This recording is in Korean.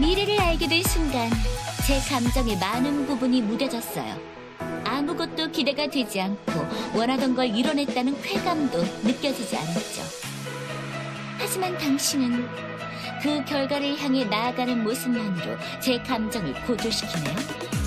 미래를 알게 된 순간 제 감정의 많은 부분이 무뎌졌어요. 아무것도 기대가 되지 않고 원하던 걸 이뤄냈다는 쾌감도 느껴지지 않았죠. 하지만 당신은 그 결과를 향해 나아가는 모습만으로 제 감정을 고조시키네요.